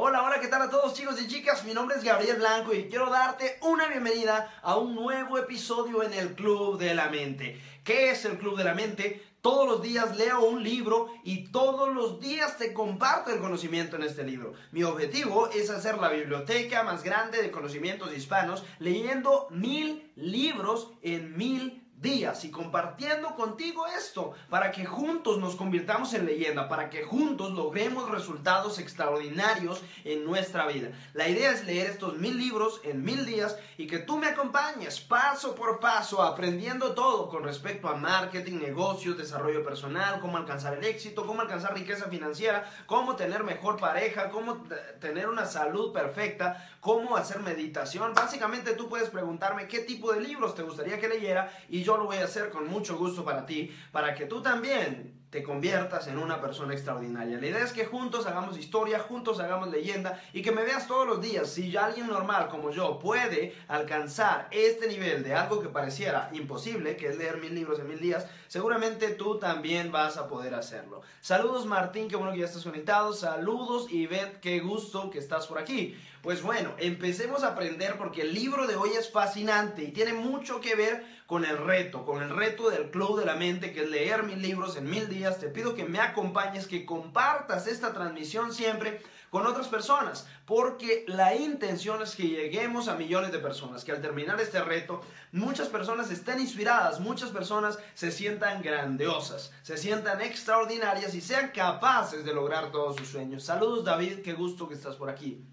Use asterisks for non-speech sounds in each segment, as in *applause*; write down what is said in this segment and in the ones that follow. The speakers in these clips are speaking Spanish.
Hola, hola, ¿qué tal a todos chicos y chicas? Mi nombre es Gabriel Blanco y quiero darte una bienvenida a un nuevo episodio en el Club de la Mente. ¿Qué es el Club de la Mente? Todos los días leo un libro y todos los días te comparto el conocimiento en este libro. Mi objetivo es hacer la biblioteca más grande de conocimientos hispanos leyendo mil libros en mil días y compartiendo contigo esto para que juntos nos convirtamos en leyenda, para que juntos logremos resultados extraordinarios en nuestra vida. La idea es leer estos mil libros en mil días y que tú me acompañes paso por paso aprendiendo todo con respecto a marketing, negocios, desarrollo personal, cómo alcanzar el éxito, cómo alcanzar riqueza financiera, cómo tener mejor pareja, cómo tener una salud perfecta, cómo hacer meditación. Básicamente tú puedes preguntarme qué tipo de libros te gustaría que leyera y yo lo voy a hacer con mucho gusto para ti, para que tú también te conviertas en una persona extraordinaria. La idea es que juntos hagamos historia, juntos hagamos leyenda y que me veas todos los días. Si ya alguien normal como yo puede alcanzar este nivel de algo que pareciera imposible, que es leer mil libros en mil días, seguramente tú también vas a poder hacerlo. Saludos Martín, qué bueno que ya estás conectado. Saludos Ivette, qué gusto que estás por aquí. Pues bueno, empecemos a aprender porque el libro de hoy es fascinante y tiene mucho que ver con el reto, con el reto del Club de la Mente, que es leer mil libros en mil días. Te pido que me acompañes, que compartas esta transmisión siempre con otras personas, porque la intención es que lleguemos a millones de personas, que al terminar este reto muchas personas estén inspiradas, muchas personas se sientan grandiosas, se sientan extraordinarias y sean capaces de lograr todos sus sueños. Saludos David, qué gusto que estás por aquí.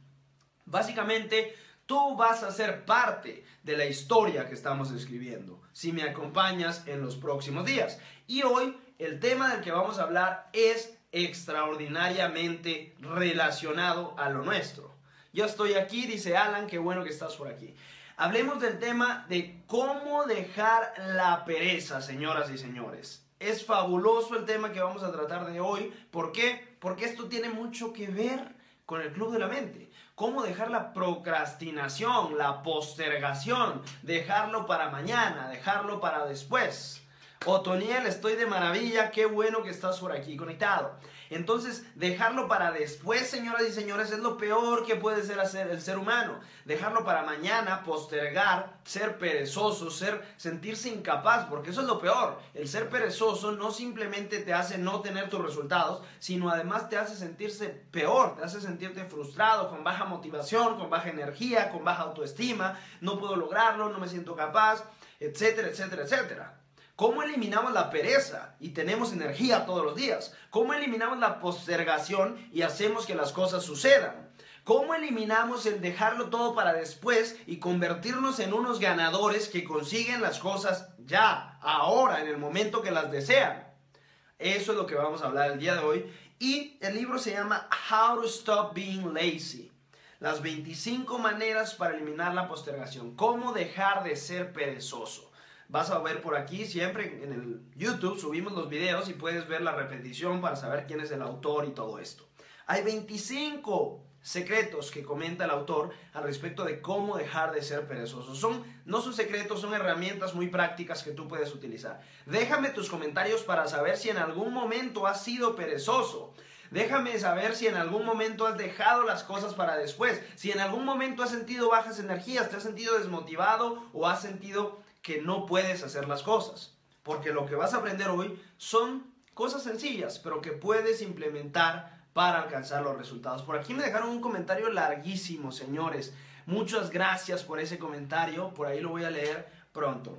Básicamente, tú vas a ser parte de la historia que estamos escribiendo si me acompañas en los próximos días. Y hoy el tema del que vamos a hablar es extraordinariamente relacionado a lo nuestro. Yo estoy aquí, dice Alan, qué bueno que estás por aquí. Hablemos del tema de cómo dejar la pereza, señoras y señores. Es fabuloso el tema que vamos a tratar de hoy. ¿Por qué? Porque esto tiene mucho que ver con el Club de la Mente. Cómo dejar la procrastinación, la postergación, dejarlo para mañana, dejarlo para después. Otoniel, estoy de maravilla, qué bueno que estás por aquí conectado. Entonces, dejarlo para después, señoras y señores, es lo peor que puede ser hacer el ser humano. Dejarlo para mañana, postergar, ser perezoso, ser, sentirse incapaz, porque eso es lo peor. El ser perezoso no simplemente te hace no tener tus resultados, sino además te hace sentirse peor, te hace sentirte frustrado, con baja motivación, con baja energía, con baja autoestima, no puedo lograrlo, no me siento capaz, etcétera, etcétera, etcétera. ¿Cómo eliminamos la pereza y tenemos energía todos los días? ¿Cómo eliminamos la postergación y hacemos que las cosas sucedan? ¿Cómo eliminamos el dejarlo todo para después y convertirnos en unos ganadores que consiguen las cosas ya, ahora, en el momento que las desean? Eso es lo que vamos a hablar el día de hoy. Y el libro se llama How to Stop Being Lazy. Las 25 maneras para eliminar la postergación. Cómo dejar de ser perezoso. Vas a ver por aquí siempre en el YouTube subimos los videos y puedes ver la repetición para saber quién es el autor y todo esto. Hay 25 secretos que comenta el autor al respecto de cómo dejar de ser perezoso. Son, no son secretos, son herramientas muy prácticas que tú puedes utilizar. Déjame tus comentarios para saber si en algún momento has sido perezoso. Déjame saber si en algún momento has dejado las cosas para después. Si en algún momento has sentido bajas energías, te has sentido desmotivado o has sentido que no puedes hacer las cosas. Porque lo que vas a aprender hoy son cosas sencillas, pero que puedes implementar para alcanzar los resultados. Por aquí me dejaron un comentario larguísimo, señores. Muchas gracias por ese comentario. Por ahí lo voy a leer pronto.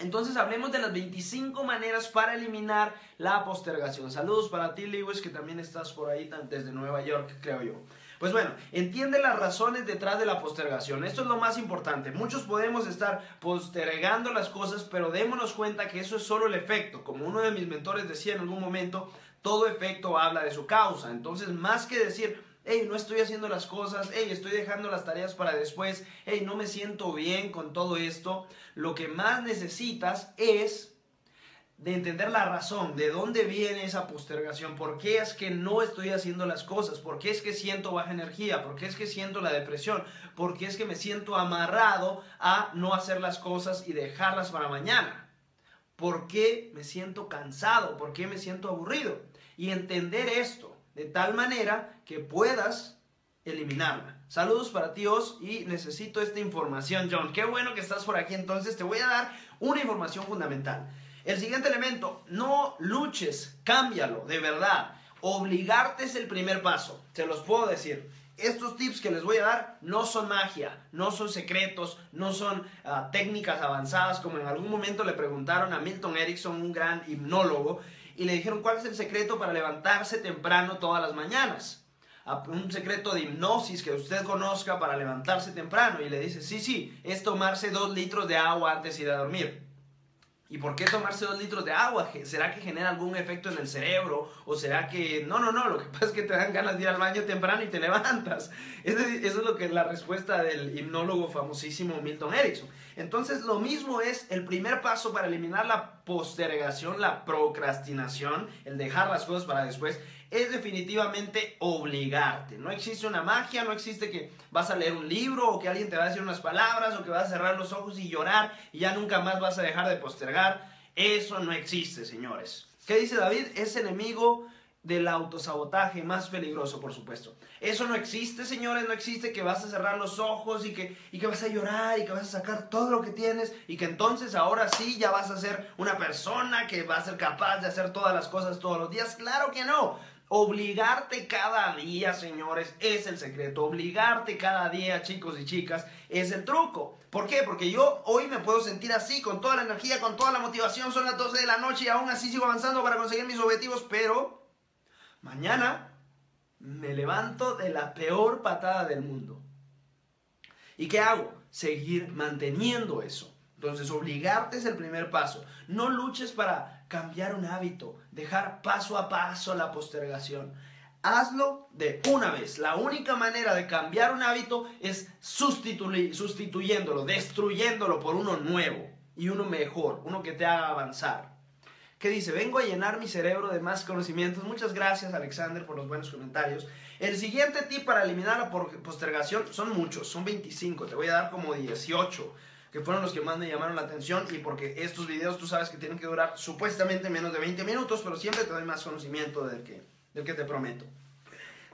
Entonces hablemos de las 25 maneras para eliminar la postergación. Saludos para ti, Lewis, que también estás por ahí desde Nueva York, creo yo. Pues bueno, entiende las razones detrás de la postergación. Esto es lo más importante. Muchos podemos estar postergando las cosas, pero démonos cuenta que eso es solo el efecto. Como uno de mis mentores decía en algún momento, todo efecto habla de su causa. Entonces, más que decir, hey, no estoy haciendo las cosas, hey, estoy dejando las tareas para después, hey, no me siento bien con todo esto, lo que más necesitas es de entender la razón, de dónde viene esa postergación, por qué es que no estoy haciendo las cosas, por qué es que siento baja energía, por qué es que siento la depresión, por qué es que me siento amarrado a no hacer las cosas y dejarlas para mañana, por qué me siento cansado, por qué me siento aburrido. Y entender esto de tal manera que puedas eliminarla. Saludos para ti, Os, y necesito esta información, John. Qué bueno que estás por aquí, entonces te voy a dar una información fundamental. El siguiente elemento, no luches, cámbialo, de verdad. Obligarte es el primer paso, se los puedo decir. Estos tips que les voy a dar no son magia, no son secretos, no son ah, técnicas avanzadas, como en algún momento le preguntaron a Milton Erickson, un gran hipnólogo, y le dijeron cuál es el secreto para levantarse temprano todas las mañanas. Ah, un secreto de hipnosis que usted conozca para levantarse temprano. Y le dice, sí, sí, es tomarse dos litros de agua antes de ir a dormir. ¿Y por qué tomarse dos litros de agua? ¿Será que genera algún efecto en el cerebro? ¿O será que.? No, no, no. Lo que *laughs* pasa es que te dan ganas de ir al baño temprano y te levantas. *laughs* Eso es lo que es la respuesta del hipnólogo famosísimo Milton Erickson. Entonces, lo mismo es el primer paso para eliminar la postergación, la procrastinación, el dejar las cosas para después es definitivamente obligarte. No existe una magia, no existe que vas a leer un libro o que alguien te va a decir unas palabras o que vas a cerrar los ojos y llorar y ya nunca más vas a dejar de postergar. Eso no existe, señores. ¿Qué dice David? Es enemigo del autosabotaje más peligroso, por supuesto. Eso no existe, señores, no existe que vas a cerrar los ojos y que, y que vas a llorar y que vas a sacar todo lo que tienes y que entonces ahora sí ya vas a ser una persona que va a ser capaz de hacer todas las cosas todos los días. Claro que no. Obligarte cada día, señores, es el secreto. Obligarte cada día, chicos y chicas, es el truco. ¿Por qué? Porque yo hoy me puedo sentir así, con toda la energía, con toda la motivación. Son las 12 de la noche y aún así sigo avanzando para conseguir mis objetivos, pero mañana me levanto de la peor patada del mundo. ¿Y qué hago? Seguir manteniendo eso. Entonces, obligarte es el primer paso. No luches para cambiar un hábito, dejar paso a paso la postergación. Hazlo de una vez. La única manera de cambiar un hábito es sustituyéndolo, destruyéndolo por uno nuevo y uno mejor, uno que te haga avanzar. ¿Qué dice? Vengo a llenar mi cerebro de más conocimientos. Muchas gracias, Alexander, por los buenos comentarios. El siguiente tip para eliminar la postergación son muchos, son 25. Te voy a dar como 18 que fueron los que más me llamaron la atención y porque estos videos tú sabes que tienen que durar supuestamente menos de 20 minutos, pero siempre te doy más conocimiento del que, del que te prometo.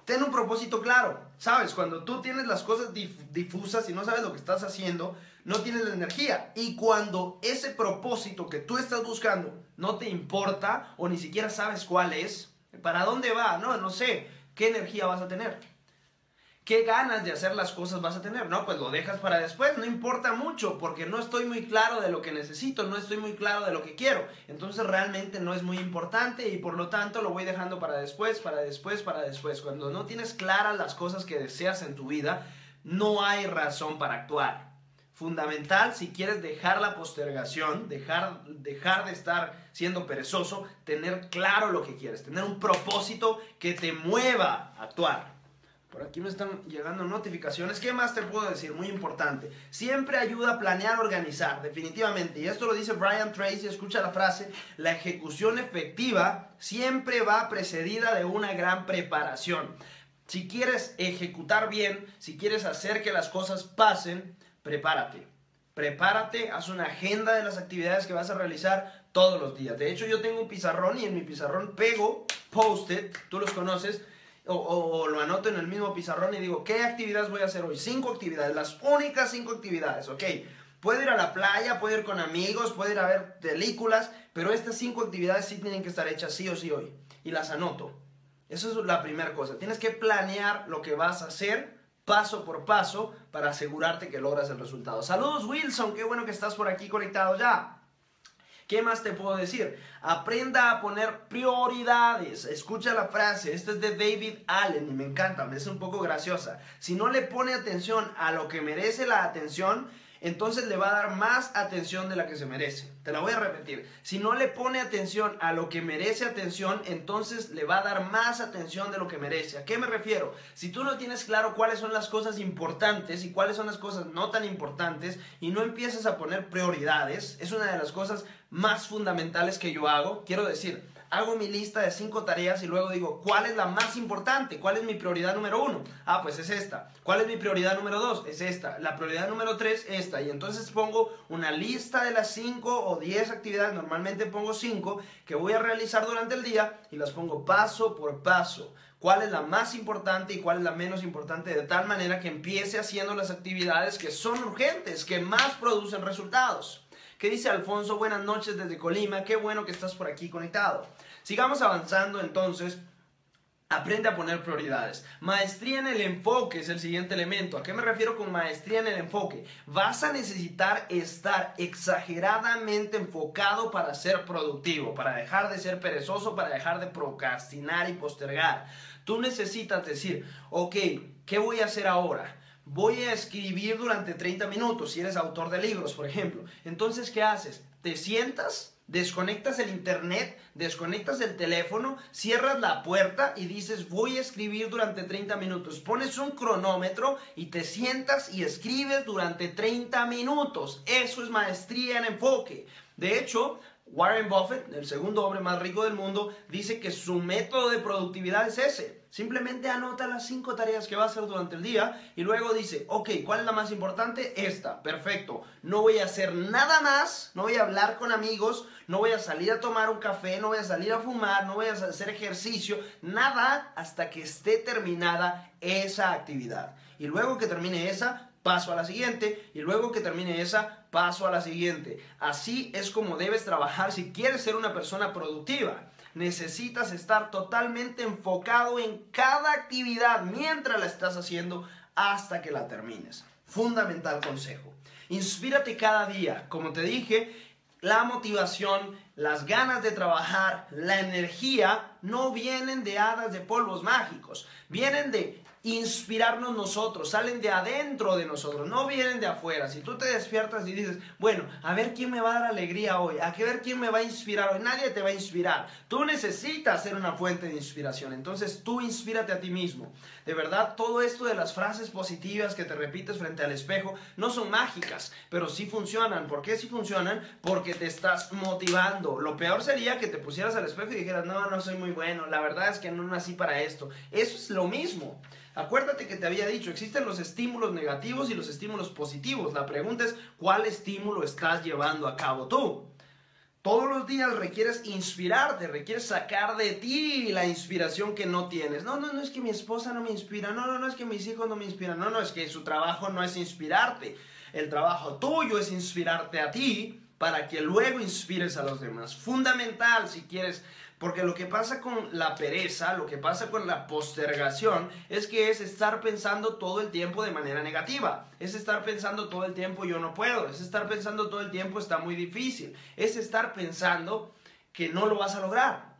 Ten un propósito claro, ¿sabes? Cuando tú tienes las cosas difusas y no sabes lo que estás haciendo, no tienes la energía. Y cuando ese propósito que tú estás buscando no te importa o ni siquiera sabes cuál es, ¿para dónde va? No, no sé, ¿qué energía vas a tener? ¿Qué ganas de hacer las cosas vas a tener? No, pues lo dejas para después, no importa mucho, porque no estoy muy claro de lo que necesito, no estoy muy claro de lo que quiero. Entonces realmente no es muy importante y por lo tanto lo voy dejando para después, para después, para después. Cuando no tienes claras las cosas que deseas en tu vida, no hay razón para actuar. Fundamental si quieres dejar la postergación, dejar, dejar de estar siendo perezoso, tener claro lo que quieres, tener un propósito que te mueva a actuar. Por aquí me están llegando notificaciones. ¿Qué más te puedo decir? Muy importante. Siempre ayuda a planear, organizar, definitivamente. Y esto lo dice Brian Tracy. Escucha la frase. La ejecución efectiva siempre va precedida de una gran preparación. Si quieres ejecutar bien, si quieres hacer que las cosas pasen, prepárate. Prepárate, haz una agenda de las actividades que vas a realizar todos los días. De hecho, yo tengo un pizarrón y en mi pizarrón pego post-it, tú los conoces, o, lo anoto en el mismo pizarrón y digo, ¿qué actividades voy a hacer hoy? Cinco actividades, las únicas cinco actividades, ¿ok? Puedo ir a la playa, puedo ir con amigos, puedo ir a ver películas, pero estas cinco actividades sí tienen que estar hechas sí o sí hoy. Y las anoto. Eso es la primera cosa. Tienes que planear lo que vas a hacer paso por paso para asegurarte que logras el resultado. Saludos Wilson, qué bueno que estás por aquí conectado ya. ¿Qué más te puedo decir? Aprenda a poner prioridades. Escucha la frase, esta es de David Allen y me encanta, me es un poco graciosa. Si no le pone atención a lo que merece la atención, entonces le va a dar más atención de la que se merece. Te la voy a repetir. Si no le pone atención a lo que merece atención, entonces le va a dar más atención de lo que merece. ¿A qué me refiero? Si tú no tienes claro cuáles son las cosas importantes y cuáles son las cosas no tan importantes y no empiezas a poner prioridades, es una de las cosas más fundamentales que yo hago. Quiero decir, hago mi lista de cinco tareas y luego digo, ¿cuál es la más importante? ¿Cuál es mi prioridad número uno? Ah, pues es esta. ¿Cuál es mi prioridad número dos? Es esta. La prioridad número tres, esta. Y entonces pongo una lista de las cinco o diez actividades, normalmente pongo cinco, que voy a realizar durante el día y las pongo paso por paso. cuál es la más importante y cuál es la menos importante, de tal manera que empiece haciendo las actividades que son urgentes, que más producen resultados. ¿Qué dice Alfonso? Buenas noches desde Colima, qué bueno que estás por aquí conectado. Sigamos avanzando entonces. Aprende a poner prioridades. Maestría en el enfoque es el siguiente elemento. ¿A qué me refiero con maestría en el enfoque? Vas a necesitar estar exageradamente enfocado para ser productivo, para dejar de ser perezoso, para dejar de procrastinar y postergar. Tú necesitas decir, ok, ¿qué voy a hacer ahora? Voy a escribir durante 30 minutos, si eres autor de libros, por ejemplo. Entonces, ¿qué haces? Te sientas desconectas el internet, desconectas el teléfono, cierras la puerta y dices voy a escribir durante 30 minutos. Pones un cronómetro y te sientas y escribes durante 30 minutos. Eso es maestría en enfoque. De hecho, Warren Buffett, el segundo hombre más rico del mundo, dice que su método de productividad es ese. Simplemente anota las cinco tareas que va a hacer durante el día y luego dice, ok, ¿cuál es la más importante? Esta, perfecto. No voy a hacer nada más, no voy a hablar con amigos, no voy a salir a tomar un café, no voy a salir a fumar, no voy a hacer ejercicio, nada hasta que esté terminada esa actividad. Y luego que termine esa, paso a la siguiente y luego que termine esa, paso a la siguiente. Así es como debes trabajar si quieres ser una persona productiva. Necesitas estar totalmente enfocado en cada actividad mientras la estás haciendo hasta que la termines. Fundamental consejo. Inspírate cada día. Como te dije, la motivación, las ganas de trabajar, la energía no vienen de hadas de polvos mágicos, vienen de inspirarnos nosotros, salen de adentro de nosotros, no vienen de afuera. Si tú te despiertas y dices, bueno, a ver quién me va a dar alegría hoy, a ver quién me va a inspirar hoy, nadie te va a inspirar. Tú necesitas ser una fuente de inspiración, entonces tú inspírate a ti mismo. De verdad, todo esto de las frases positivas que te repites frente al espejo no son mágicas, pero sí funcionan. ¿Por qué sí funcionan? Porque te estás motivando. Lo peor sería que te pusieras al espejo y dijeras, no, no soy muy bueno, la verdad es que no nací para esto. Eso es lo mismo. Acuérdate que te había dicho, existen los estímulos negativos y los estímulos positivos. La pregunta es, ¿cuál estímulo estás llevando a cabo tú? Todos los días requieres inspirarte, requieres sacar de ti la inspiración que no tienes. No, no, no es que mi esposa no me inspira, no, no, no es que mis hijos no me inspiran, no, no, es que su trabajo no es inspirarte. El trabajo tuyo es inspirarte a ti para que luego inspires a los demás. Fundamental si quieres porque lo que pasa con la pereza, lo que pasa con la postergación, es que es estar pensando todo el tiempo de manera negativa. Es estar pensando todo el tiempo yo no puedo. Es estar pensando todo el tiempo está muy difícil. Es estar pensando que no lo vas a lograr.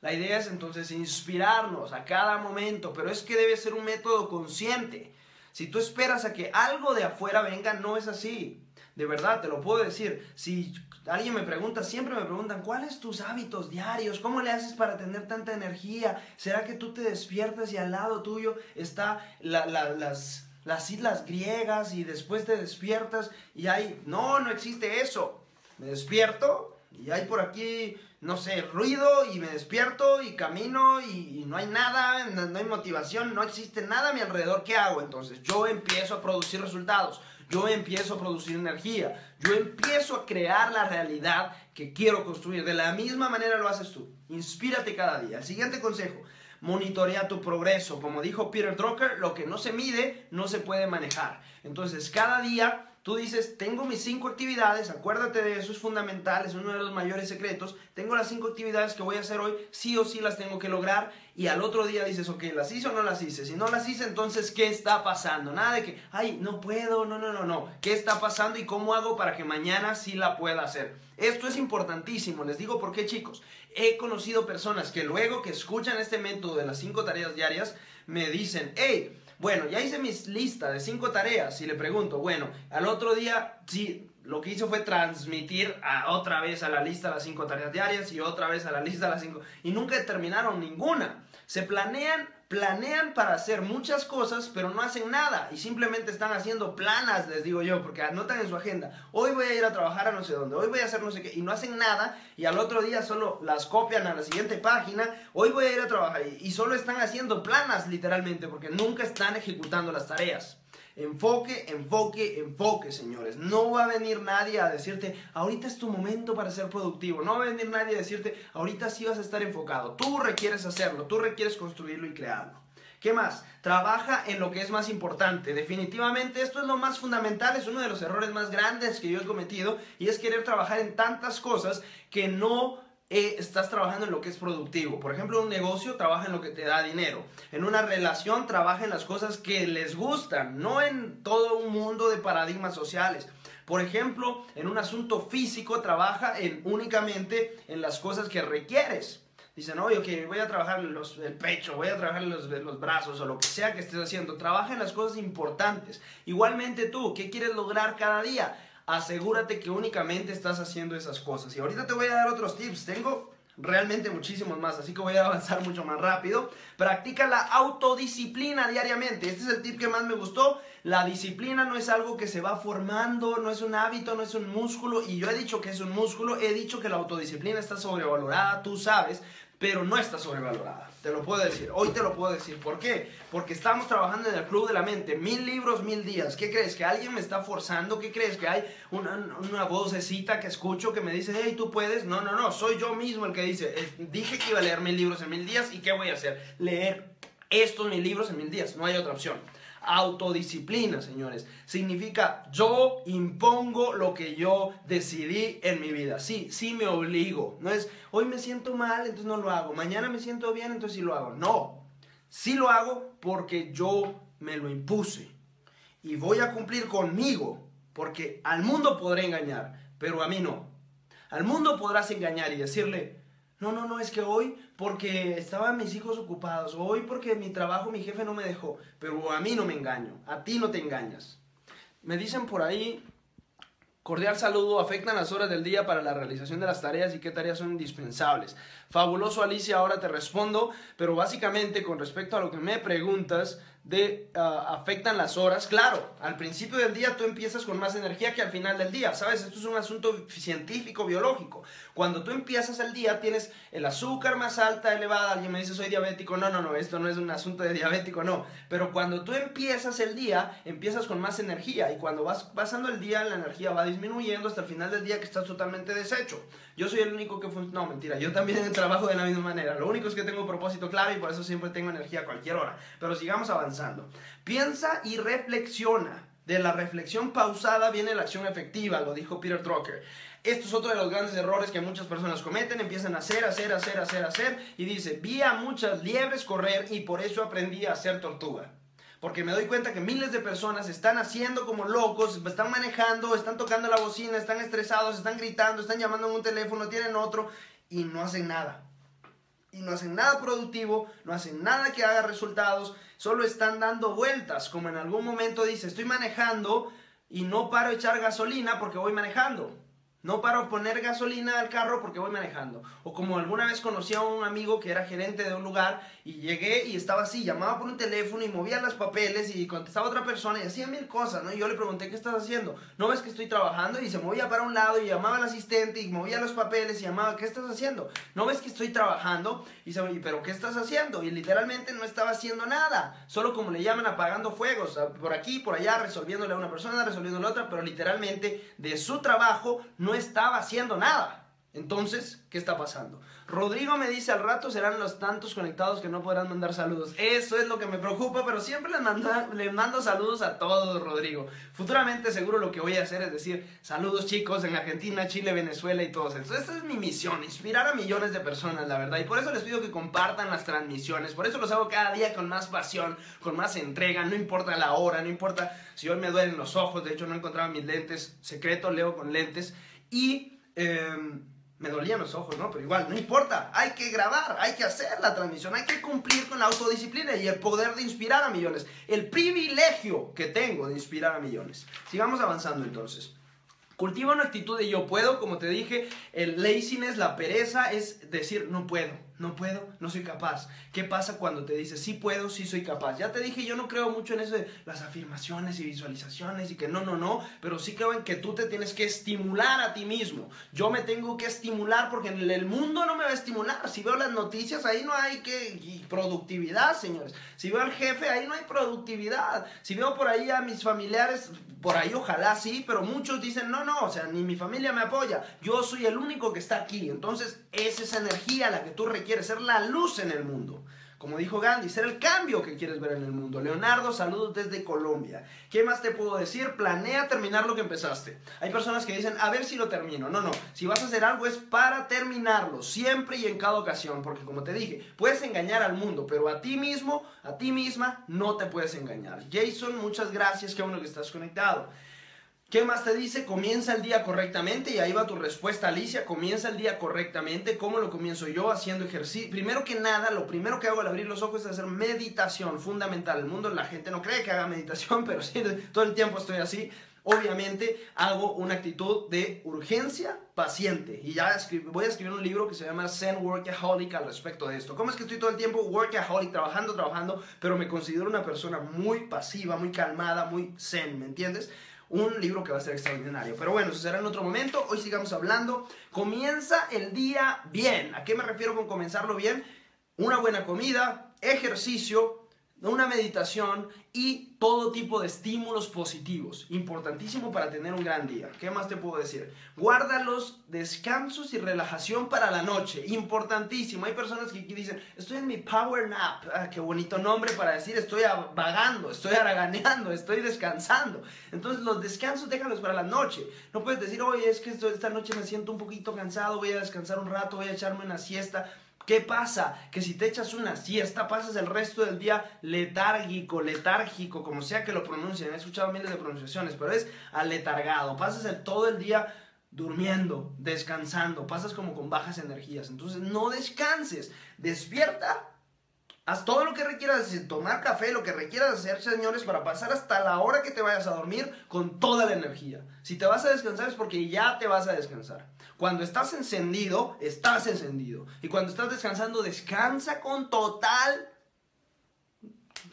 La idea es entonces inspirarnos a cada momento, pero es que debe ser un método consciente. Si tú esperas a que algo de afuera venga, no es así. De verdad, te lo puedo decir. Si Alguien me pregunta, siempre me preguntan, ¿cuáles tus hábitos diarios? ¿Cómo le haces para tener tanta energía? ¿Será que tú te despiertas y al lado tuyo está las, las islas griegas y después te despiertas y hay... No, no existe eso. Me despierto y hay por aquí, no sé, ruido y me despierto y camino y, no hay nada, no hay motivación, no existe nada a mi alrededor. ¿Qué hago entonces? Yo empiezo a producir resultados yo empiezo a producir energía, yo empiezo a crear la realidad que quiero construir. De la misma manera lo haces tú. Inspírate cada día. El siguiente consejo, monitorea tu progreso. Como dijo Peter Drucker, lo que no se mide no se puede manejar. Entonces, cada día Tú dices, tengo mis cinco actividades, acuérdate de eso, es fundamental, es uno de los mayores secretos. Tengo las cinco actividades que voy a hacer hoy, sí o sí las tengo que lograr. Y al otro día dices, ok, ¿las hice o no las hice? Si no las hice, entonces, ¿qué está pasando? Nada de que, ay, no puedo, no, no, no, no. ¿Qué está pasando y cómo hago para que mañana sí la pueda hacer? Esto es importantísimo, les digo por qué, chicos. He conocido personas que luego que escuchan este método de las cinco tareas diarias, me dicen, hey, bueno, ya hice mi lista de cinco tareas y le pregunto, bueno, al otro día, sí, lo que hizo fue transmitir a, otra vez a la lista las cinco tareas diarias y otra vez a la lista las cinco, y nunca terminaron ninguna. Se planean planean para hacer muchas cosas, pero no hacen nada y simplemente están haciendo planas, les digo yo, porque anotan en su agenda, hoy voy a ir a trabajar a no sé dónde, hoy voy a hacer no sé qué, y no hacen nada y al otro día solo las copian a la siguiente página, hoy voy a ir a trabajar y, solo están haciendo planas literalmente, porque nunca están ejecutando las tareas. Enfoque, enfoque, enfoque, señores. No va a venir nadie a decirte, ahorita es tu momento para ser productivo. No va a venir nadie a decirte, ahorita sí vas a estar enfocado. Tú requieres hacerlo, tú requieres construirlo y crearlo. ¿Qué más? Trabaja en lo que es más importante. Definitivamente esto es lo más fundamental, es uno de los errores más grandes que yo he cometido y es querer trabajar en tantas cosas que no eh, estás trabajando en lo que es productivo. Por ejemplo, un negocio trabaja en lo que te da dinero. En una relación trabaja en las cosas que les gustan, no en todo un mundo de paradigmas sociales. Por ejemplo, en un asunto físico trabaja en, únicamente en las cosas que requieres. Dicen, oye, ok, voy a trabajar los, el pecho, voy a trabajar los, los brazos o lo que sea que estés haciendo. Trabaja en las cosas importantes. Igualmente tú, ¿qué quieres lograr cada día? Asegúrate que únicamente estás haciendo esas cosas. Y ahorita te voy a dar otros tips. Tengo realmente muchísimos más, así que voy a avanzar mucho más rápido. Practica la autodisciplina diariamente. Este es el tip que más me gustó. La disciplina no es algo que se va formando, no es un hábito, no es un músculo. Y yo he dicho que es un músculo, he dicho que la autodisciplina está sobrevalorada, tú sabes, pero no está sobrevalorada. Te lo puedo decir. Hoy te lo puedo decir. ¿Por qué? Porque estamos trabajando en el Club de la Mente. Mil libros, mil días. ¿Qué crees? ¿Que alguien me está forzando? ¿Qué crees? ¿Que hay una, una vocecita que escucho que me dice, hey, tú puedes? No, no, no. Soy yo mismo el que dice, dije que iba a leer mil libros en mil días y ¿qué voy a hacer? Leer estos mil libros en mil días. No hay otra opción. Autodisciplina, señores. Significa yo impongo lo que yo decidí en mi vida. Sí, sí me obligo. No es, hoy me siento mal, entonces no lo hago. Mañana me siento bien, entonces sí lo hago. No. Sí lo hago porque yo me lo impuse. Y voy a cumplir conmigo. Porque al mundo podré engañar, pero a mí no. Al mundo podrás engañar y decirle, no, no, no, es que hoy porque estaban mis hijos ocupados, hoy porque mi trabajo, mi jefe no me dejó, pero a mí no me engaño, a ti no te engañas. Me dicen por ahí, cordial saludo, afectan las horas del día para la realización de las tareas y qué tareas son indispensables. Fabuloso Alicia, ahora te respondo, pero básicamente con respecto a lo que me preguntas, de ah, afectan las horas. Claro, al principio del día tú empiezas con más energía que al final del día, ¿sabes? Esto es un asunto científico, biológico. Cuando tú empiezas el día tienes el azúcar más alta, elevada, alguien me dice soy diabético, no, no, no, esto no es un asunto de *laughs* diabético, no. Pero cuando tú empiezas el día, empiezas con más energía y cuando vas pasando el día, la energía va disminuyendo hasta el final del día que estás totalmente deshecho. Yo soy el único que no, mentira, yo también *laughs* trabajo de la misma manera. Lo único es que tengo un propósito claro y por eso siempre tengo energía a cualquier hora. Pero sigamos avanzando. Piensa y reflexiona. De la reflexión pausada viene la acción efectiva, lo dijo Peter Drucker. Esto es otro de los grandes errores que muchas personas cometen, empiezan a hacer, hacer, hacer, hacer, hacer, y dice, vi a muchas liebres correr y por eso aprendí a ser tortuga. Porque me doy cuenta que miles de personas están haciendo como locos, están manejando, están tocando la bocina, están estresados, están gritando, están llamando en un teléfono, tienen otro y no hacen nada y no hacen nada productivo, no hacen nada que haga resultados, solo están dando vueltas, como en algún momento dice, estoy manejando y no paro a echar gasolina porque voy manejando. No paro poner gasolina al carro porque voy manejando. O como alguna vez conocí a un amigo que era gerente de un lugar y llegué y estaba así, llamaba por un teléfono y movía los papeles y contestaba otra persona y hacía mil cosas, ¿no? Y yo le pregunté, ¿qué estás haciendo? ¿No ves que estoy trabajando? Y se movía para un lado y llamaba al asistente y movía los papeles y llamaba, ¿qué estás haciendo? ¿No ves que estoy trabajando? Y se ¿pero qué estás haciendo? Y literalmente no estaba haciendo nada, solo como le llaman apagando fuegos, por aquí, por allá, resolviéndole a una persona, resolviéndole a otra, pero literalmente de su trabajo no estaba haciendo nada. Entonces, ¿qué está pasando? Rodrigo me dice al rato serán los tantos conectados que no podrán mandar saludos. Eso es lo que me preocupa, pero siempre les mando, mando saludos a todos, Rodrigo. Futuramente seguro lo que voy a hacer es decir saludos chicos en Argentina, Chile, Venezuela y todos eso. Esa es mi misión, inspirar a millones de personas, la verdad. Y por eso les pido que compartan las transmisiones. Por eso los hago cada día con más pasión, con más entrega. No importa la hora, no importa si hoy me duelen los ojos. De hecho, no encontraba mis lentes. Secreto, leo con lentes. Y Em, me dolían los ojos, ¿no? Pero igual, no importa, hay que grabar, hay que hacer la transmisión, hay que cumplir con la autodisciplina y el poder de inspirar a millones, el privilegio que tengo de inspirar a millones. Sigamos avanzando entonces. Cultiva una actitud de yo puedo, como te dije, el laziness, la pereza es decir no puedo no puedo, no soy capaz. ¿Qué pasa cuando te dices, sí puedo, sí soy capaz? Ya te dije, yo no creo mucho en eso de las afirmaciones y visualizaciones y que no, no, no, pero sí creo en que tú te tienes que estimular a ti mismo. Yo me tengo que estimular porque el mundo no me va a estimular. Si veo las noticias, ahí no hay que productividad, señores. Si veo al jefe, ahí no hay productividad. Si veo por ahí a mis familiares, por ahí ojalá sí, pero muchos dicen, no, no, o sea, ni mi familia me apoya. Yo soy el único que está aquí. Entonces, es esa energía la que tú requieres, ser la luz en el mundo. Como dijo Gandhi, ser el cambio que quieres ver en el mundo. Leonardo, saludos desde Colombia. ¿Qué más te puedo decir? Planea terminar lo que empezaste. Hay personas que dicen, a ver si lo termino. No, no. Si vas a hacer algo es para terminarlo, siempre y en cada ocasión. Porque como te dije, puedes engañar al mundo, pero a ti mismo, a ti misma, no te puedes engañar. Jason, muchas gracias. Qué bueno que estás conectado. ¿Qué más te dice? Comienza el día correctamente y ahí va tu respuesta, Alicia. Comienza el día correctamente. ¿Cómo lo comienzo yo? Haciendo ejercicio. Primero que nada, lo primero que hago al abrir los ojos es hacer meditación, fundamental. El mundo, la gente no cree que haga meditación, *laughs* pero sí, todo el tiempo estoy así. Obviamente hago una actitud de urgencia paciente. Y ya voy a escribir un libro que se llama Zen Workaholic al respecto de esto. ¿Cómo es que estoy todo el tiempo workaholic, trabajando, trabajando, pero me considero una persona muy pasiva, muy calmada, muy zen, ¿me entiendes? Un libro que va a ser extraordinario. Pero bueno, eso será en otro momento. Hoy sigamos hablando. Comienza el día bien. ¿A qué me refiero con comenzarlo bien? Una buena comida, ejercicio, una meditación y todo tipo de estímulos positivos. Importantísimo para tener un gran día. ¿Qué más te puedo decir? Guarda los descansos y relajación para la noche. Importantísimo. Hay personas que dicen, estoy en mi power nap. Ah, qué bonito nombre para decir, estoy vagando, estoy haraganeando, estoy descansando. Entonces los descansos déjalos para la noche. No puedes decir, oye, es que esta noche me siento un poquito cansado, voy a descansar un rato, voy a echarme una siesta. ¿Qué pasa? Que si te echas una siesta, pasas el resto del día letárgico, letárgico, como sea que lo pronuncien. He escuchado miles de pronunciaciones, pero es aletargado. Pasas el, todo el día durmiendo, descansando, pasas como con bajas energías. Entonces no descanses, despierta Haz todo lo que requieras, tomar café, lo que requieras hacer, señores, para pasar hasta la hora que te vayas a dormir con toda la energía. Si te vas a descansar es porque ya te vas a descansar. Cuando estás encendido, estás encendido. Y cuando estás descansando, descansa con total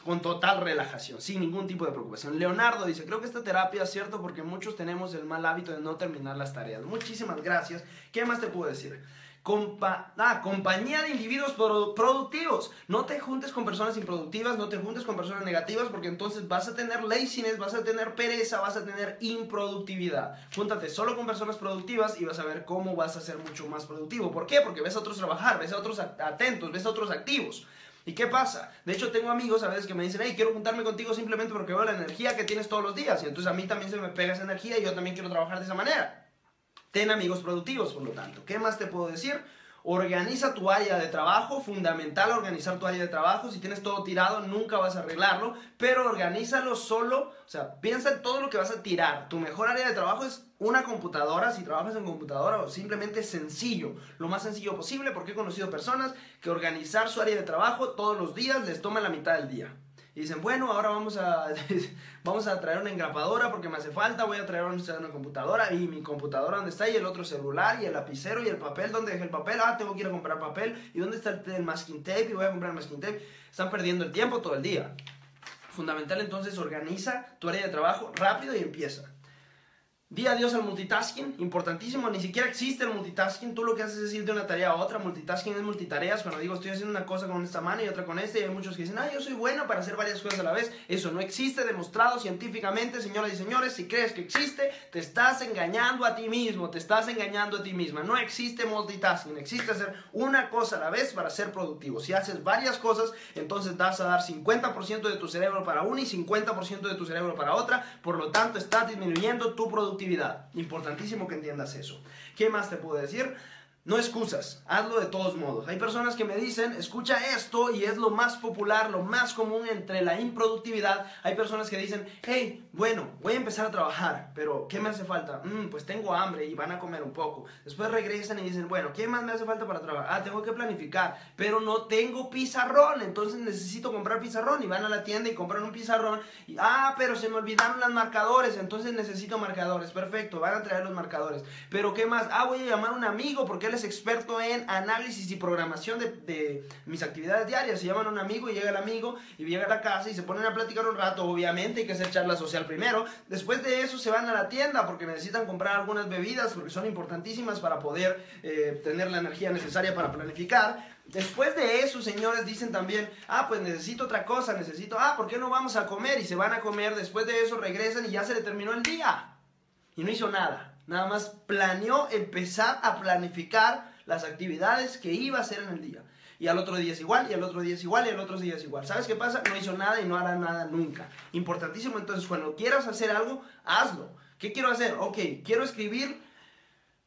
con total relajación, sin ningún tipo de preocupación. Leonardo dice, creo que esta terapia es cierto porque muchos tenemos el mal hábito de no terminar las tareas. Muchísimas gracias. ¿Qué más te puedo decir? Ah, compañía de individuos productivos. No te juntes con personas improductivas, no te juntes con personas negativas, porque entonces vas a tener laziness, vas a tener pereza, vas a tener improductividad. Júntate solo con personas productivas y vas a ver cómo vas a ser mucho más productivo. ¿Por qué? Porque ves a otros trabajar, ves a otros atentos, ves a otros activos. ¿Y qué pasa? De hecho, tengo amigos a veces que me dicen, hey, quiero juntarme contigo simplemente porque veo la energía que tienes todos los días. Y entonces a mí también se me pega esa energía y yo también quiero trabajar de esa manera. Ten amigos productivos, por lo tanto. ¿Qué más te puedo decir? Organiza tu área de trabajo, fundamental organizar tu área de trabajo. Si tienes todo tirado, nunca vas a arreglarlo, pero organízalo solo, o sea, piensa en todo lo que vas a tirar. Tu mejor área de trabajo es una computadora, si trabajas en computadora, o simplemente sencillo, lo más sencillo posible, porque he conocido personas que organizar su área de trabajo todos los días les toma la mitad del día. Y dicen, bueno, ahora vamos a, *laughs* vamos a traer una engrapadora porque me hace falta, voy a traer una computadora y mi computadora dónde está y el otro celular y el lapicero y el papel, ¿dónde dejé el papel? Ah, tengo que ir a comprar papel y dónde está el, masking tape y voy a comprar el masking tape. Están perdiendo el tiempo todo el día. Fundamental entonces organiza tu área de trabajo rápido y empieza. Di adiós al multitasking, importantísimo, ni siquiera existe el multitasking, tú lo que haces es ir de una tarea a otra, multitasking es multitareas, cuando digo estoy haciendo una cosa con esta mano y otra con esta, y hay muchos que dicen, ah, yo soy bueno para hacer varias cosas a la vez, eso no existe, demostrado científicamente, señoras y señores, si crees que existe, te estás engañando a ti mismo, te estás engañando a ti misma, no existe multitasking, existe hacer una cosa a la vez para ser productivo, si haces varias cosas, entonces vas a dar 50% de tu cerebro para una y 50% de tu cerebro para otra, por lo tanto estás disminuyendo tu productividad Importantísimo que entiendas eso. ¿Qué más te puedo decir? No excusas, hazlo de todos modos. Hay personas que me dicen, escucha esto y es lo más popular, lo más común entre la improductividad. Hay personas que dicen, hey, bueno, voy a empezar a trabajar, pero ¿qué me hace falta? Mm, pues tengo hambre y van a comer un poco. Después regresan y dicen, bueno, ¿qué más me hace falta para trabajar? Ah, tengo que planificar, pero no tengo pizarrón, entonces necesito comprar pizarrón y van a la tienda y compran un pizarrón. Y, ah, pero se me olvidaron los marcadores, entonces necesito marcadores. Perfecto, van a traer los marcadores. Pero ¿qué más? Ah, voy a llamar a un amigo porque él es experto en análisis y programación de, de, mis actividades diarias. Se llaman a un amigo y llega el amigo y llega a la casa y se ponen a platicar un rato. Obviamente hay que hacer charla social primero. Después de eso se van a la tienda porque necesitan comprar algunas bebidas porque son importantísimas para poder eh, tener la energía necesaria para planificar. Después de eso, señores, dicen también, ah, pues necesito otra cosa, necesito, ah, ¿por qué no vamos a comer? Y se van a comer, después de eso regresan y ya se le terminó el día. Y no hizo nada. Nada más planeó empezar a planificar las actividades que iba a hacer en el día. Y al otro día es igual, y al otro día es igual, y al otro día es igual. ¿Sabes qué pasa? No hizo nada y no hará nada nunca. Importantísimo, entonces, cuando quieras hacer algo, hazlo. ¿Qué quiero hacer? Ok, quiero escribir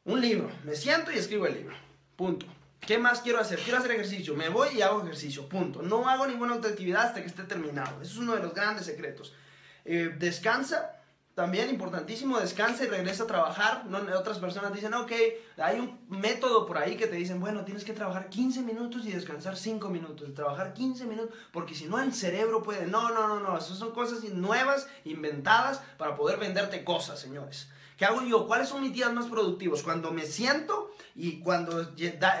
un libro. Me siento y escribo el libro. Punto. ¿Qué más quiero hacer? Quiero hacer ejercicio. Me voy y hago ejercicio. Punto. No hago ninguna otra actividad hasta que esté terminado. Eso es uno de los grandes secretos. Eh, descansa también importantísimo, descansa y regresa a trabajar. No, otras personas dicen, ok, hay un método por ahí que te dicen, bueno, tienes que trabajar 15 minutos y descansar 5 minutos. Trabajar 15 minutos, porque si no el cerebro puede... No, no, no, no, esas son cosas nuevas, inventadas para poder venderte cosas, señores. ¿Qué hago yo? ¿Cuáles son mis días más productivos? Cuando me siento y cuando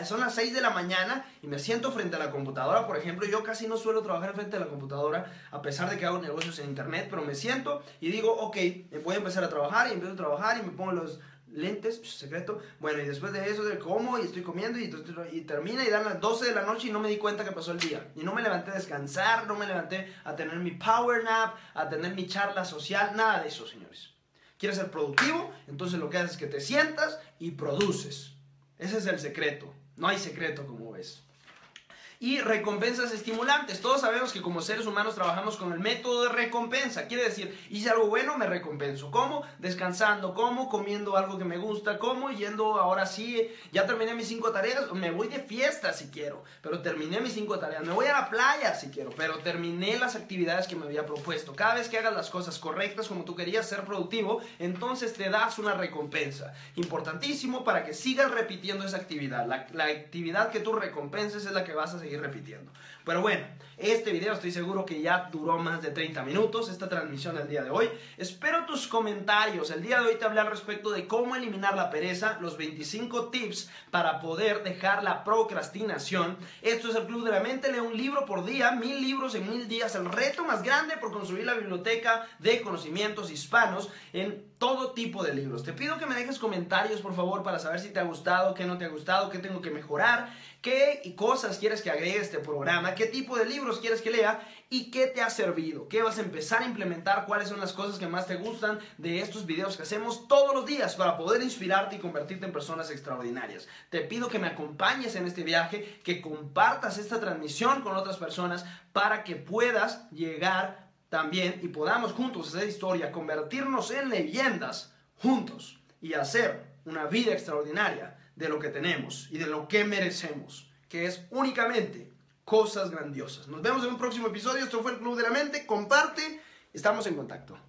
son las 6 de la mañana y me siento frente a la computadora, por ejemplo, yo casi no suelo trabajar frente a la computadora a pesar de que hago negocios en internet, pero me siento y digo, ok, voy a empezar a trabajar y empiezo a trabajar y me pongo los lentes, secreto. Bueno, y después de eso, de como y estoy comiendo y, y, termina y dan las 12 de la noche y no me di cuenta que pasó el día. Y no me levanté a descansar, no me levanté a tener mi power nap, a tener mi charla social, nada de eso, señores. ¿Quieres ser productivo? Entonces lo que haces es que te sientas y produces. Ese es el secreto. No hay secreto como ves y recompensas estimulantes. Todos sabemos que como seres humanos trabajamos con el método de recompensa. Quiere decir, hice algo bueno, me recompenso. ¿Cómo? Descansando. ¿Cómo? Comiendo algo que me gusta. ¿Cómo? Yendo ahora sí, ya terminé mis cinco tareas. Me voy de fiesta si quiero, pero terminé mis cinco tareas. Me voy a la playa si quiero, pero terminé las actividades que me había propuesto. Cada vez que hagas las cosas correctas como tú querías ser productivo, entonces te das una recompensa. Importantísimo para que sigas repitiendo esa actividad. La, la actividad que tú recompenses es la que vas a seguir repitiendo. Pero bueno, este video estoy seguro que ya duró más de 30 minutos, esta transmisión del día de hoy. Espero tus comentarios. El día de hoy te hablé al respecto de cómo eliminar la pereza, los 25 tips para poder dejar la procrastinación. Esto es el Club de la Mente, lee un libro por día, mil libros en mil días, el reto más grande por construir la biblioteca de conocimientos hispanos en todo tipo de libros. Te pido que me dejes comentarios, por favor, para saber si te ha gustado, qué no te ha gustado, qué tengo que mejorar, qué cosas quieres que agregue este programa, qué tipo de libros quieres que lea y qué te ha servido, qué vas a empezar a implementar, cuáles son las cosas que más te gustan de estos videos que hacemos todos los días para poder inspirarte y convertirte en personas extraordinarias. Te pido que me acompañes en este viaje, que compartas esta transmisión con otras personas para que puedas llegar también y podamos juntos hacer historia, convertirnos en leyendas juntos y hacer una vida extraordinaria de lo que tenemos y de lo que merecemos, que es únicamente cosas grandiosas. Nos vemos en un próximo episodio. Esto fue el Club de la Mente. Comparte. Estamos en contacto.